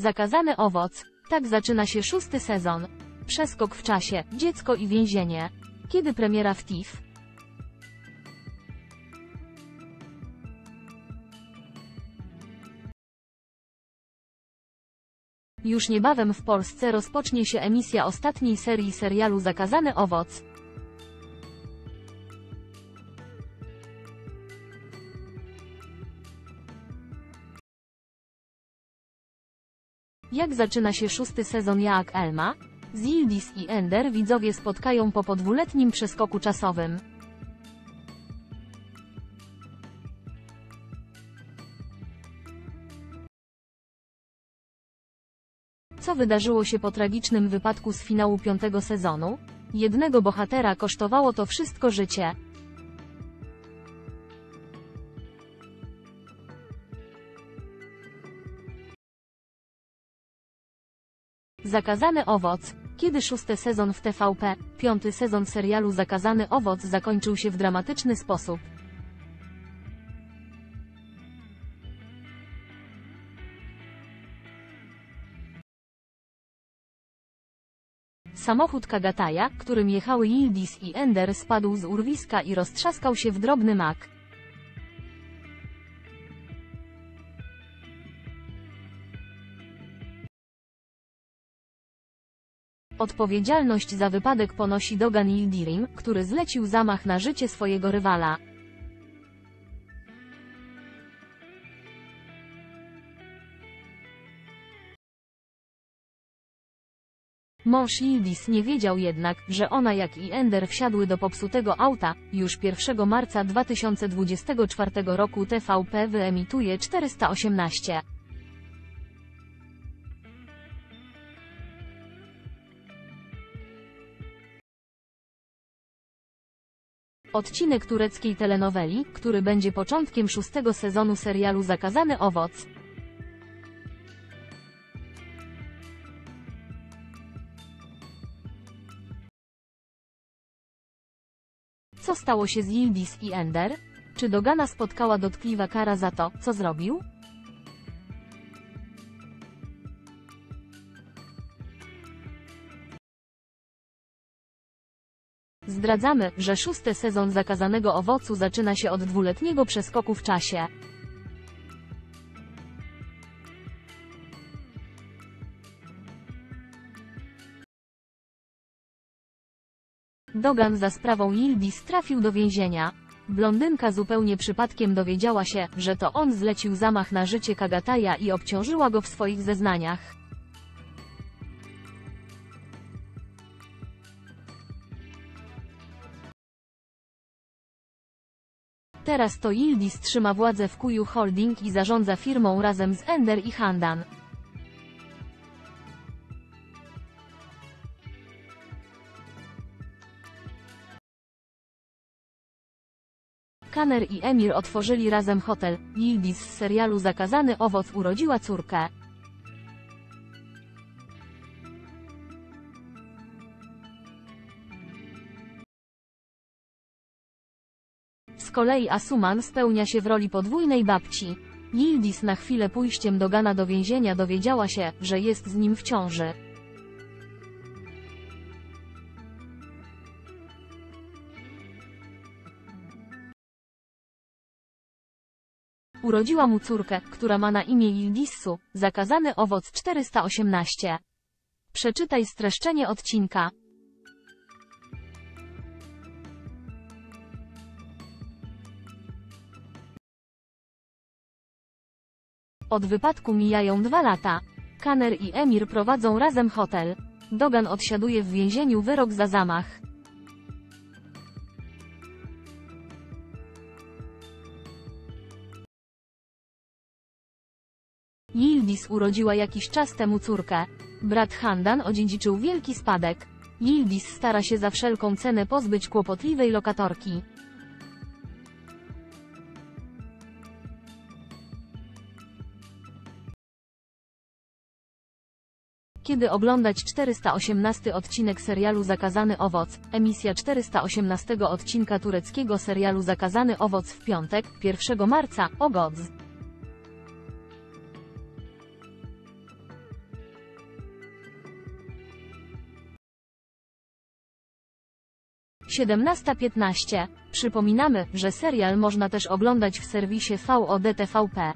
Zakazany owoc. Tak zaczyna się szósty sezon. Przeskok w czasie, dziecko i więzienie. Kiedy premiera w TIFF? Już niebawem w Polsce rozpocznie się emisja ostatniej serii serialu Zakazany owoc. Jak zaczyna się szósty sezon Jak Elma? Zildis i Ender widzowie spotkają po podwuletnim przeskoku czasowym. Co wydarzyło się po tragicznym wypadku z finału piątego sezonu? Jednego bohatera kosztowało to wszystko życie. Zakazany owoc. Kiedy szósty sezon w TVP, piąty sezon serialu Zakazany owoc zakończył się w dramatyczny sposób. Samochód Kagataja, którym jechały Yildiz i Ender spadł z urwiska i roztrzaskał się w drobny mak. Odpowiedzialność za wypadek ponosi Dogan Yildirim, który zlecił zamach na życie swojego rywala. Mąż Yildiz nie wiedział jednak, że ona jak i Ender wsiadły do popsutego auta. Już 1 marca 2024 roku TVP wyemituje 418. Odcinek tureckiej telenoweli, który będzie początkiem szóstego sezonu serialu Zakazany owoc. Co stało się z Yildiz i Ender? Czy Dogana spotkała dotkliwa kara za to, co zrobił? Zdradzamy, że szósty sezon Zakazanego Owocu zaczyna się od dwuletniego przeskoku w czasie. Dogan za sprawą Yildiz trafił do więzienia. Blondynka zupełnie przypadkiem dowiedziała się, że to on zlecił zamach na życie Kagataja i obciążyła go w swoich zeznaniach. Teraz to Yildiz trzyma władzę w Kuju Holding i zarządza firmą razem z Ender i Handan. Kaner i Emir otworzyli razem hotel. Yildiz z serialu Zakazany owoc urodziła córkę. Z kolei Asuman spełnia się w roli podwójnej babci. Yildiz na chwilę pójściem Dogana do więzienia dowiedziała się, że jest z nim w ciąży. Urodziła mu córkę, która ma na imię Yildissu, zakazany owoc 418. Przeczytaj streszczenie odcinka. Od wypadku mijają dwa lata. Kaner i Emir prowadzą razem hotel. Dogan odsiaduje w więzieniu wyrok za zamach. Yildiz urodziła jakiś czas temu córkę. Brat Handan odziedziczył wielki spadek. Yildiz stara się za wszelką cenę pozbyć kłopotliwej lokatorki. Kiedy oglądać 418 odcinek serialu Zakazany Owoc, emisja 418 odcinka tureckiego serialu Zakazany Owoc w piątek, 1 marca, o Godz. 17.15. Przypominamy, że serial można też oglądać w serwisie VOD TVP.